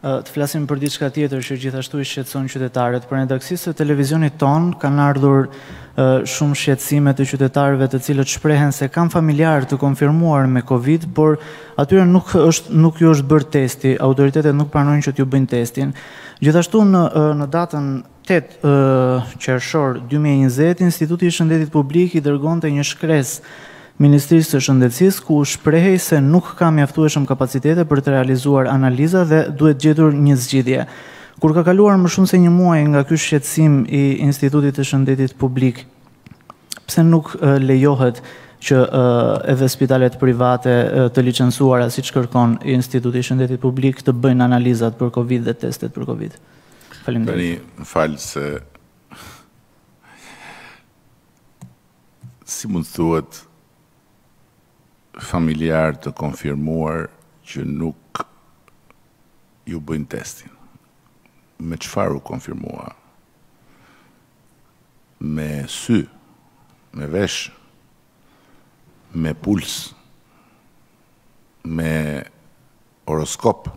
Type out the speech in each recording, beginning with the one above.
Të flasim për diçka tjetër që gjithashtu i shqetëson qytetarët. Pranë redaksisë së televizionit tonë kanë ardhur shumë shqetësime të qytetarëve të cilët shprehen se kanë familjarë të konfirmuar me Covid, por atyre nuk është nuk ju është bërë testi, autoritetet nuk pranojnë që t'ju bëjnë testin. Gjithashtu në në datën Tetë qershor dy mijë e njëzet, Instituti i Shëndetit Publik i dërgonte një shkresë Ministrisë së Shëndetësisë, ku shprehej se nuk ka mjaftueshëm kapacitete për të realizuar analiza dhe duhet gjetur një zgjidhje. Kur ka kaluar më shumë se një muaj nga ky shqetësim i Institutit të Shëndetit Publik, pse nuk lejohet që edhe spitalet private të licencuara siç kërkon Instituti i Shëndetit Publik të bëjnë analizat për Covid dhe testet për Covid? Tani, më fal se... Si mund të thuhet familjar të konfirmuar që nuk ju bëjnë testin? Me çfarë u konfirmua? Me sy, me vesh, me puls, me horoskop,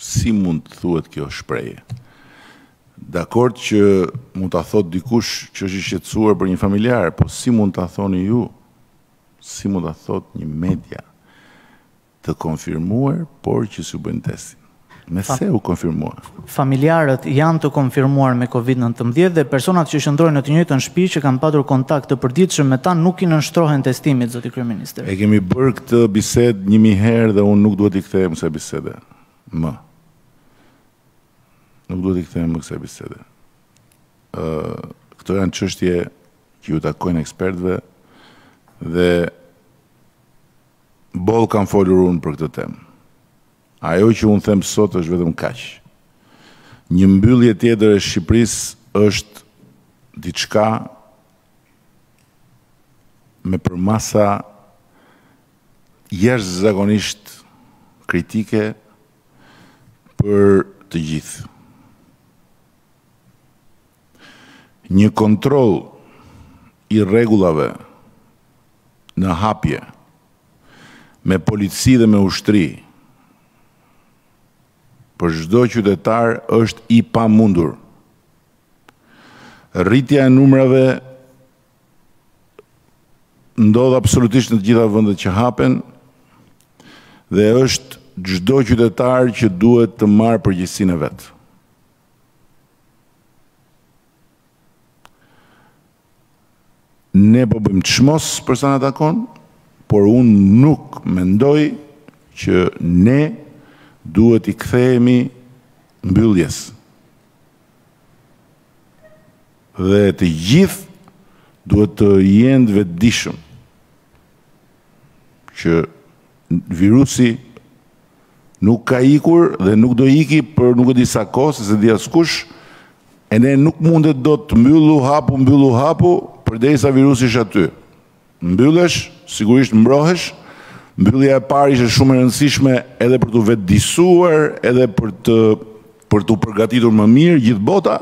Si mund të thuhet kjo shprehje? Dakord që mund ta thotë dikush që është i shqetësuar për një familjar, po si mund ta thoni ju? Si mund ta thotë një media të konfirmuar, por që s'u bëjnë testin? Me se u konfirmua? Familjarët janë të konfirmuar me Covid nëntëmbëdhjetë dhe personat që qëndrojnë në të njëjtën shpi që kanë patur kontakt të përditshëm me ta nuk i nënshtrohen testimit, zoti kryeministër. E kemi bërë këtë bisedë një mijë herë dhe unë nuk duhet t'i kthehem kësaj bisede më. Nuk duhet t'i kthehem më kësaj bisede. Ë këto janë çështje që ju takojnë ekspertëve dhe boll kam folur unë për këtë temë. Ajo që unë them sot është vetëm kaq. Një mbyllje tjetër e Shqipërisë është diçka me përmasa jashtëzakonisht kritike për të gjithë. Një kontroll i rregullave në hapje me polici dhe me ushtri për çdo qytetar është i pamundur. Rritja e numrave ndodh absolutisht në të gjitha vendet që hapen dhe është çdo qytetar që duhet të marrë përgjegjësinë e vet. Ne po bëjmë çmos për sa na takon, por unë nuk mendoj që ne duhet t'i kthehemi mbylljes. Dhe të gjithë duhet të jenë të vetëdijshëm. që virusi nuk ka ikur dhe nuk do ikë për nuk e di sa kohë, se s'e di askush, e ne nuk mundet dot mbyllu hapu, mbyllu hapu, përderisa virusi është aty. Mbyllesh, sigurisht mbrohesh, mbyllja e parë ishte shumë e rëndësishme edhe për t'u vetëdijësuar, edhe për t për t'u përgatitur më mirë gjithë bota.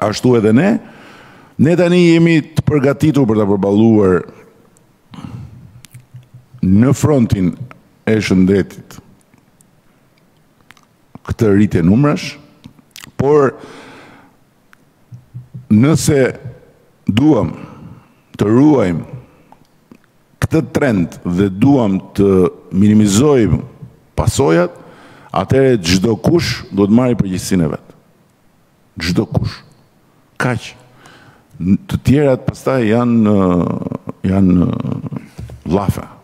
ashtu edhe ne, ne tani jemi të përgatitur për ta përballuar në frontin e shëndetit këtë rritje numrash, por nëse duam të ruajmë këtë trend dhe duam të minimizojmë pasojat, atëherë çdokush duhet të marrë përgjegjësinë e vet. Çdokush. Kaq. Të tjerat pastaj janë janë llafe.